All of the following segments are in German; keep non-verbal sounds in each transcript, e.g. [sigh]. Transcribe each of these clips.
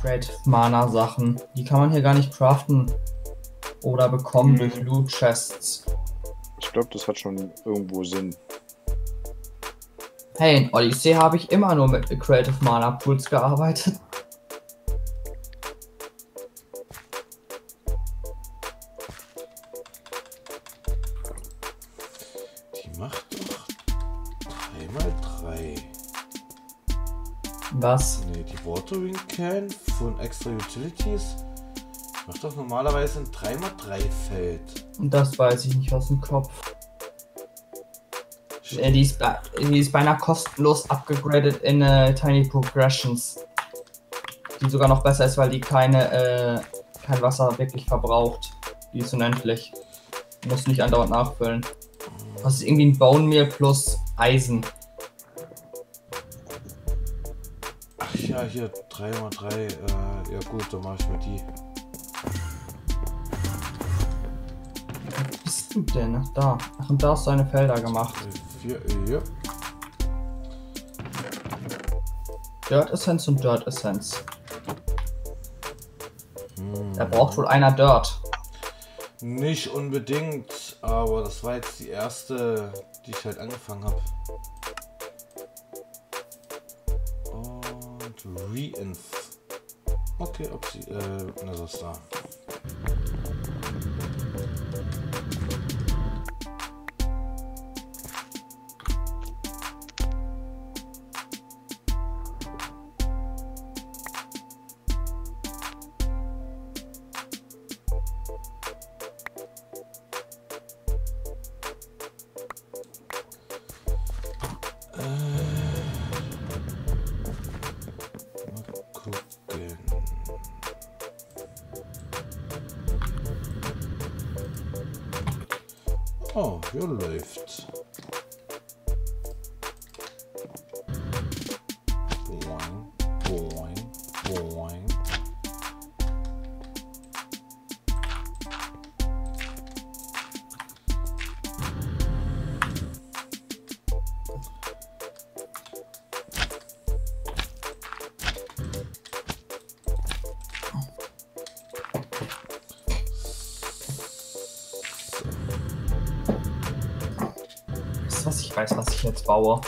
Creative Mana Sachen. Die kann man hier gar nicht craften oder bekommen Mhm. durch Loot Chests. Ich glaube, das hat schon irgendwo Sinn. Hey, in Odyssey habe ich immer nur mit Creative Mana Pools gearbeitet. Macht doch 3x3. Was? Ne, die Watering Can von Extra Utilities macht doch normalerweise ein 3x3 Feld. Das weiß ich nicht aus dem Kopf. Äh, Die ist, die ist beinahe kostenlos abgegradet in äh, Tiny Progressions. Die sogar noch besser ist, weil die keine, äh, kein Wasser wirklich verbraucht. Die ist unendlich. Du musst nicht andauernd nachfüllen. Das ist irgendwie ein Bone Meal plus Eisen. Ach ja, hier 3x3. Äh, ja gut, dann mache ich mir die. Wo bist du denn? Ach, da. Ach, und da hast du deine Felder gemacht. Vier, ja. Dirt Essence und Dirt Essence. Hm. Da braucht wohl einer Dirt. Nicht unbedingt, aber das war jetzt die erste, die ich halt angefangen habe. Und Reinf. Okay, ob sie, äh, na, das da. Mal gucken. Oh, hier läuft. Ich weiß, was ich jetzt baue.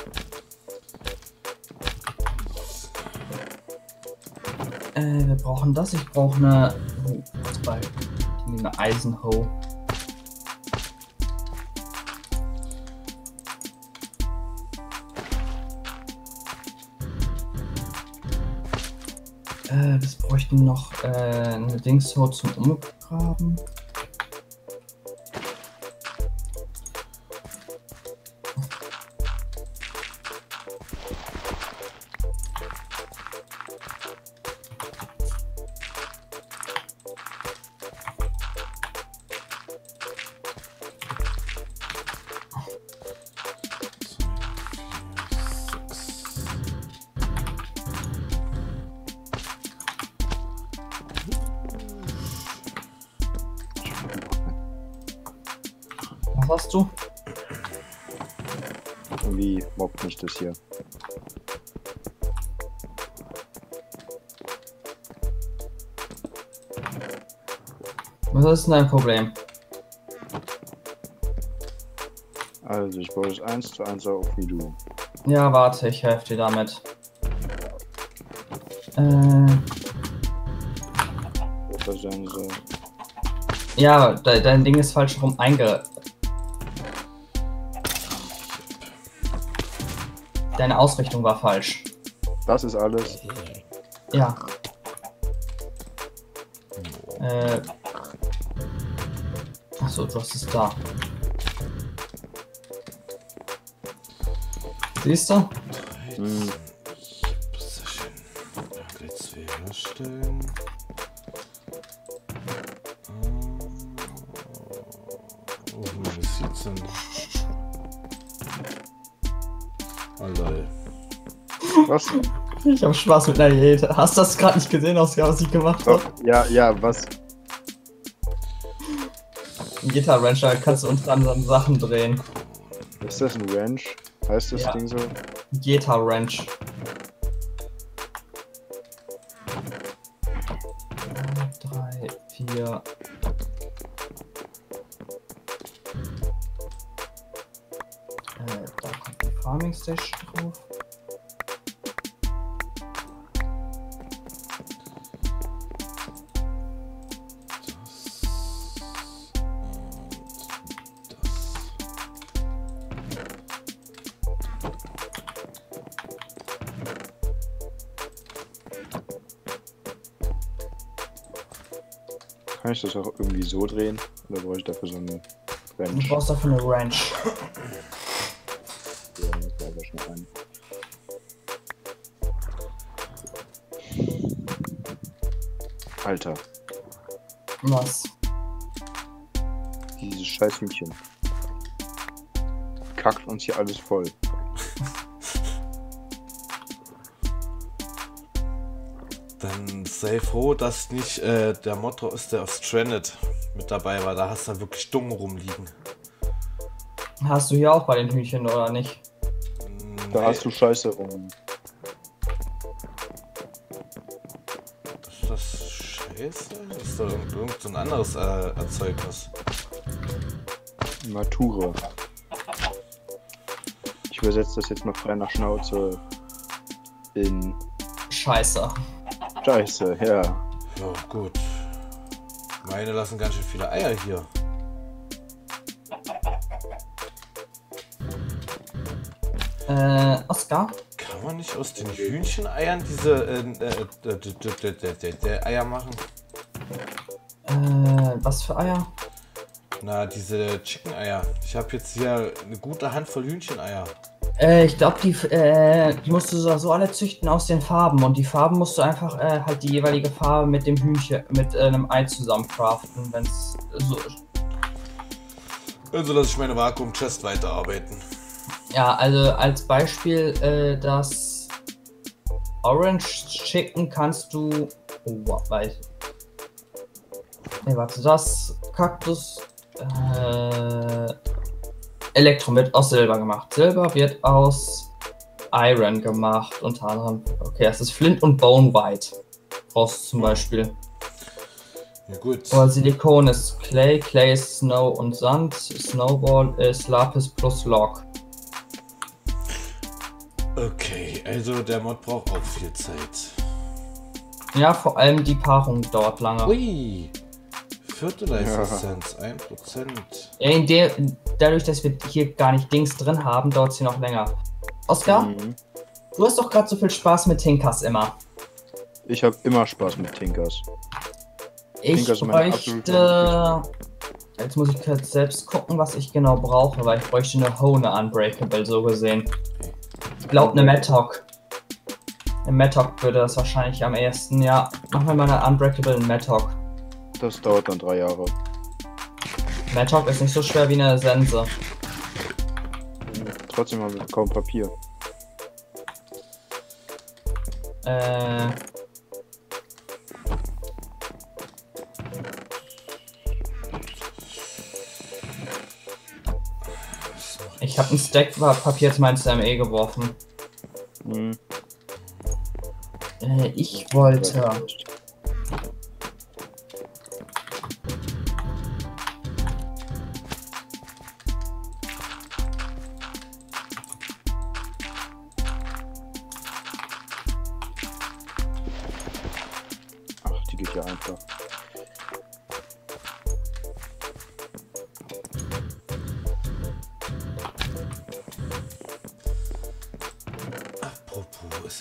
Äh, wir brauchen das. Ich brauche eine. Oh. Ich nehme eine Eisenhoe. Äh, wir bräuchten noch äh, eine Dingshoe zum Umgraben. Hast du? Irgendwie mobbt mich das hier. Was ist denn dein Problem? Also, ich baue das 1 zu 1 auf wie du. Ja, warte, ich helfe dir damit. Äh, ja, de dein Ding ist falsch rum einge... Deine Ausrichtung war falsch. Das ist alles. Ja. Äh. Achso, du hast es da. Siehst du? Hm. Sehr schön. Jetzt herstellen. Was? Ich hab Spaß mit einer Jede. Hast du das gerade nicht gesehen, was was ich gemacht habe? ja, ja, was? Ein Guitar Wrench, da kannst du unter anderem Sachen drehen. Ist das ein Wrench? Heißt das Ja. Ding so? Guitar Wrench. Kann ich das auch irgendwie so drehen? Oder brauche ich dafür so einen Du Wrench? brauchst dafür eine Wrench. Ja, das war aber schon ein. Alter, Was? dieses scheiß. Kackt uns hier alles voll. Sei froh, dass nicht äh, der Motto ist, der auf Stranded mit dabei war. Da hast du wirklich dumm rumliegen. Hast du hier auch bei den Hühnchen oder nicht? Da Nee, hast du Scheiße rum. Ist das scheiße? Das ist doch irgend, irgend so ein anderes äh, Erzeugnis. Nature. Ich übersetze das jetzt mal frei nach Schnauze in Scheiße. Scheiße, ja. Ja, gut. Meine lassen ganz schön viele Eier hier. Äh, Oscar? Kann man nicht aus den Hühncheneiern diese äh, äh, Eier machen? Äh, was für Eier? Na, diese Chicken-Eier. Ich habe jetzt hier eine gute Handvoll Hühncheneier. Äh, ich glaube, die, äh, die musst du so, so alle züchten aus den Farben. Und die Farben musst du einfach äh, halt die jeweilige Farbe mit dem Hühnchen, mit äh, einem Ei zusammen craften, wenn's so. Also lasse ich meine Vakuum-Chest weiterarbeiten. Ja, also als Beispiel, äh, das Orange Chicken kannst du. Oh, warte. Nee, warte, das Kaktus. Äh, Elektromit aus Silber gemacht. Silber wird aus Iron gemacht, unter anderem. Okay, das ist Flint und Bone White. Brauchst du zum Beispiel. Ja gut. Aber Silikon ist Clay, Clay ist Snow und Sand, Snowball ist Lapis plus Log. Okay, also der Mod braucht auch viel Zeit. Ja, vor allem die Paarung dauert lange. Ui. Fertilizer-Sense, 1%. Ja, in der, dadurch, dass wir hier gar nicht Dings drin haben, dauert es hier noch länger. Oskar, Mhm. du hast doch gerade so viel Spaß mit Tinkers immer. Ich habe immer Spaß mit Tinkers. Ich Tinkers bräuchte. Jetzt muss ich kurz selbst gucken, was ich genau brauche, weil ich bräuchte eine Hone Unbreakable, so gesehen. Ich glaube, eine Mattock. Eine Mattock würde das wahrscheinlich am ehesten, ja. Machen wir mal eine Unbreakable in Mattock. Das dauert dann drei Jahre. Mattock ist nicht so schwer wie eine Sense. Trotzdem haben wir kaum Papier. Äh. Ich habe ein Stack Pa- Papier zu meinem CME geworfen. Mhm. Äh, ich wollte.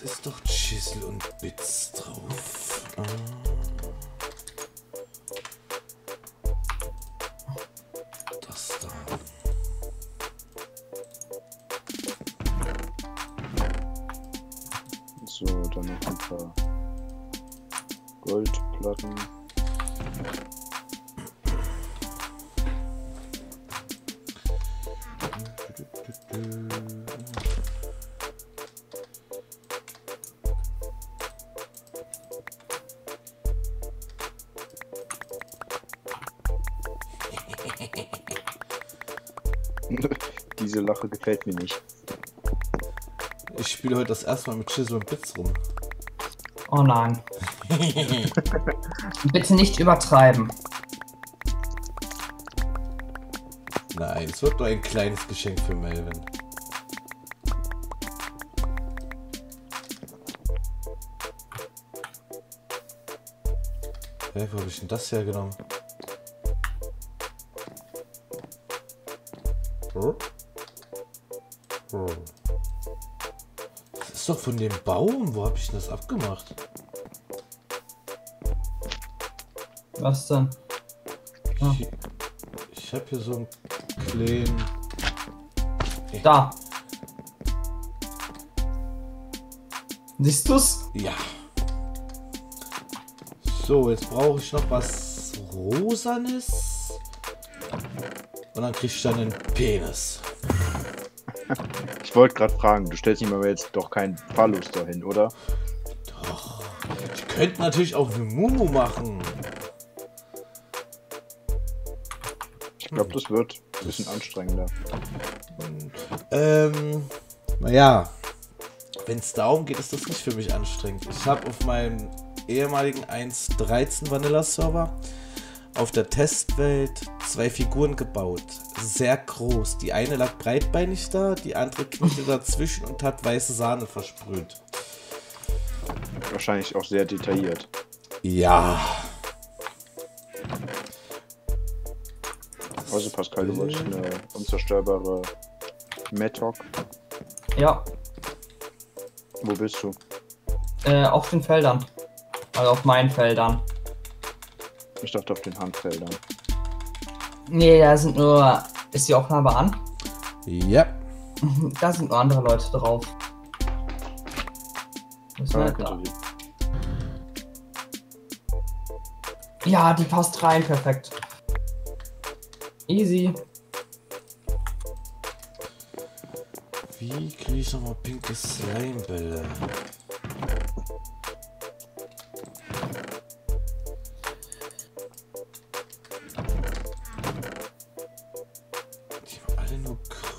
Ist doch Chisel und Bits drauf. Ah. Das da. So, dann noch ein paar Goldplatten. [laughs] Diese Lache gefällt mir nicht. Ich spiele heute das erste Mal mit Chisel und Bits rum. Oh nein. [laughs] Bitte nicht übertreiben. Nein, es wird nur ein kleines Geschenk für Melvin. Hä, wo habe ich denn das hergenommen? Hm? Hm. Das ist doch von dem Baum. Wo habe ich denn das abgemacht? Was denn? Ah. Ich, ich habe hier so einen kleinen... Da. Siehst du's? Ja. So, jetzt brauche ich noch was Rosanes. Und dann krieg ich dann einen Penis. Ich wollte gerade fragen, du stellst ihm aber jetzt doch keinen Phallus dahin, oder? Doch. Ich könnte natürlich auch eine Mumu machen. Ich glaube, das wird ein bisschen anstrengender. Ähm, naja. Wenn es darum geht, ist das nicht für mich anstrengend. Ich habe auf meinem ehemaligen 1.13 Vanilla Server auf der Testwelt zwei Figuren gebaut. Sehr groß. Die eine lag breitbeinig da, die andere kniete dazwischen und hat weiße Sahne versprüht. Wahrscheinlich auch sehr detailliert. Ja. Also Pascal, du wolltest eine unzerstörbare Metok. Ja, Wo bist du? äh, auf den Feldern. Also auf meinen Feldern. Ich dachte auf den Handfeldern. Nee, da sind nur. Ist die Aufnahme an? Ja. [laughs] Da sind nur andere Leute drauf. Was Ah, war da? könnte sie- Ja, die passt rein, perfekt. Easy. Wie kriege ich nochmal pinke Slimebälle?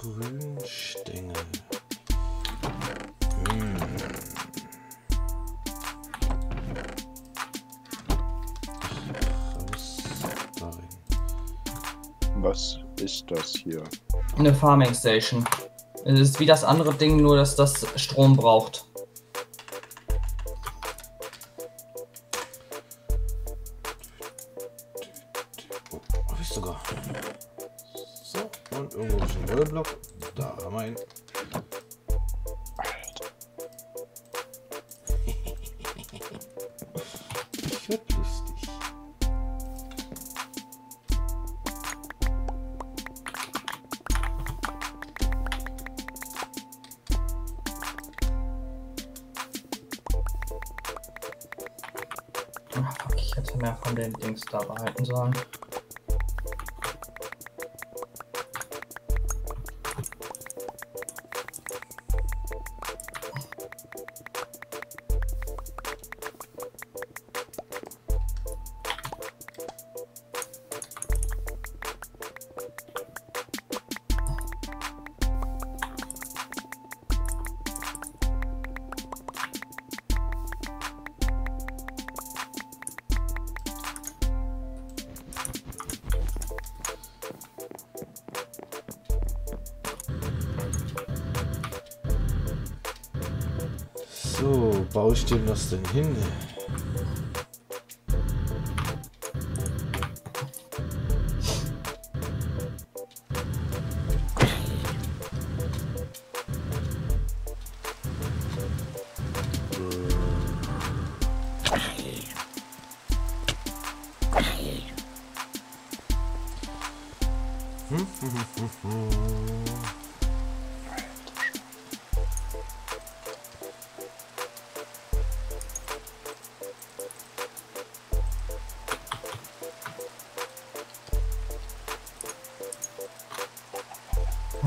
Grünstängel. Hm. Was ist das hier? Eine Farming Station. Es ist wie das andere Ding, nur dass das Strom braucht. Den Dings da behalten sollen. Ich das denn hin?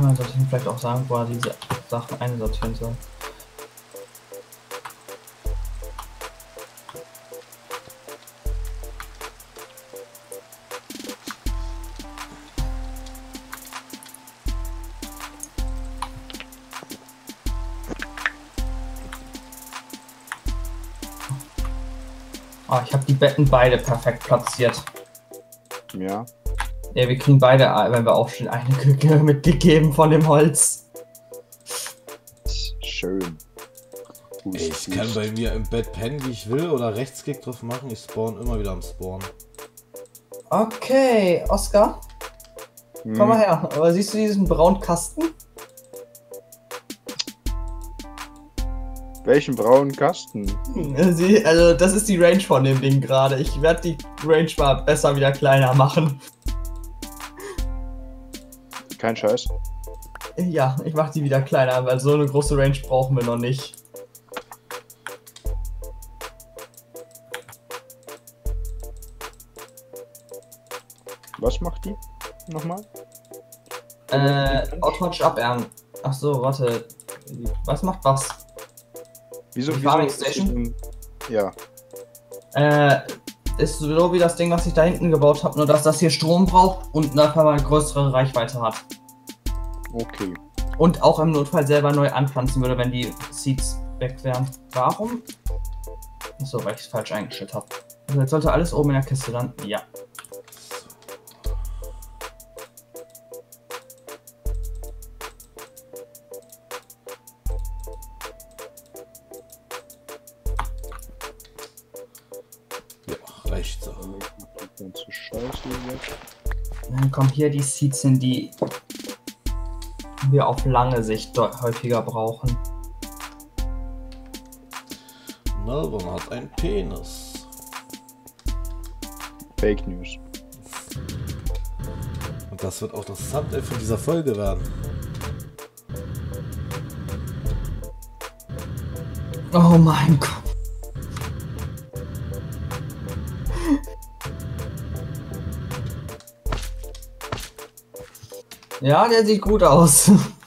Ja, sollte ich vielleicht auch sagen, wo er diese Sachen einsortieren soll. Oh, ich habe die Betten beide perfekt platziert. Ja. Ja, wir kriegen beide, wenn wir aufstehen, eine Küche [laughs] mitgegeben von dem Holz. Schön. Ey, ich kann bei mir im Bett pennen, wie ich will, oder Rechtsklick drauf machen. Ich spawn immer wieder am Spawn. Okay, Oscar, Hm, komm mal her. Aber siehst du diesen braunen Kasten? Welchen braunen Kasten? Sie, also, das ist die Range von dem Ding gerade. Ich werde die Range mal besser wieder kleiner machen. Kein Scheiß. Ja, ich mache die wieder kleiner, weil so eine große Range brauchen wir noch nicht. Was macht die? Nochmal? Äh, automatisch abernten. Ach so, warte. Was macht was? Wieso? Die Farming Station? Ja. Äh, ist so wie das Ding, was ich da hinten gebaut habe, nur dass das hier Strom braucht und dafür mal eine größere Reichweite hat. Okay. Und auch im Notfall selber neu anpflanzen würde, wenn die Seeds weg wären. Warum? Achso, weil ich es falsch eingestellt habe. Also jetzt sollte alles oben in der Kiste dann. Ja. Ja, Dann kommen hier die Seeds hin, die wir auf lange Sicht häufiger brauchen. Melbourne hat einen Penis. Fake News. Und das wird auch das Thumbnail von dieser Folge werden. Oh mein Gott. Ja, der sieht gut aus. [laughs]